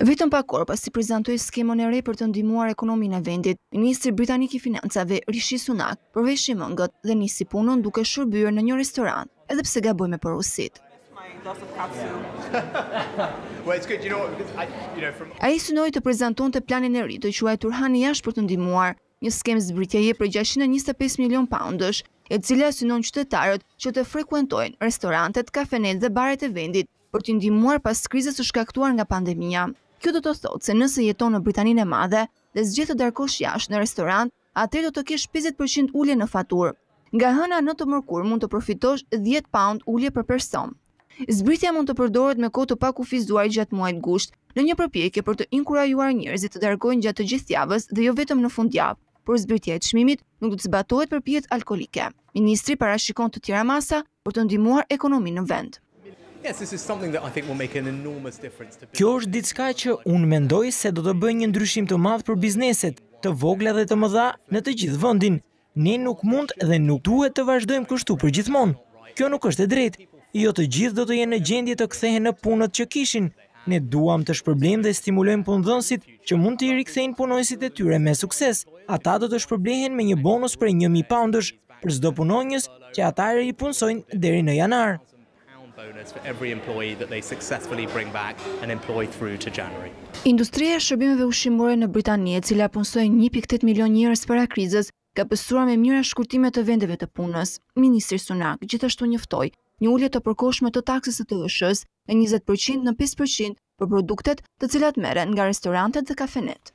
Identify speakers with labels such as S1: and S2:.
S1: Vetëm pak orë pasi prezantoi skemën e re për të ndihmuar ekonominë e vendit, ministri britanik i Financave, Rishi Sunak, përveshi mëngët dhe nisi punën duke shërbyer në një restoran, edhe pse gaboi me porositë. Ai synoi të prezantonte planin e ri të quajtur Hani Jashtë për të ndihmuar, një skemë zbritjeje për gjashtëqind e njëzet e pesë milionë paundësh, e cila synon qytetarët që të frekuentojnë restorantet, kafenetë dhe baret e vendit, për t'i ndihmuar pas krizës së shkaktuar nga pandemia. Kjo do të thotë se nëse jeton në Britaninë e Madhe dhe zgjedh të darkosh jashtë në restorant, atëherë do të kesh pesëdhjetë për qind ulje në faturë. Nga e hëna në të mërkurë mund të përfitosh dhjetë paund ulje për person. Zbritja mund të përdoret me kohë të pakufizuar gjatë muajit gusht, në një përpjekje për të inkurajuar njerëzit të darkojnë gjatë të gjithë javës dhe jo vetëm në fundjavë, por zbritja e çmimit nuk do të zbatohet për pijet alkoolike. Ministri parashikon të tjera masa për të ndihmuar ekonominë në vend.
S2: Kjo është diçka që unë mendoj se do të bëjë një ndryshim të madh për bizneset, të vogla dhe të mëdha, në të gjithë vendin. Ne nuk mund dhe nuk duhet të vazhdojmë kështu përgjithmonë. Kjo nuk është e drejtë. Jo të gjithë do të jenë në gjendje të kthehen në punët që kishin. Ne duam të shpërblejmë dhe stimulojmë punëdhënësit që mund t'i rikthejnë punonjësit e tyre me sukses. Ata do të shpërblehen me një bonus prej 1000 poundësh për çdo punonjës që ata ripunësojnë deri në janar.
S1: Industria e shërbimeve ushqimore në Britani, e cila punësoi një pikë tetë milionë njerëz para krizës, ka pësuar me mijëra shkurtime të vendeve të punës. Ministri Sunak gjithashtu njoftoi një ulje të përkohshme të taksës së TVSH-së nga njëzet për qind në pesë për qind për produktet të cilat merren nga restorantet dhe kafenetë.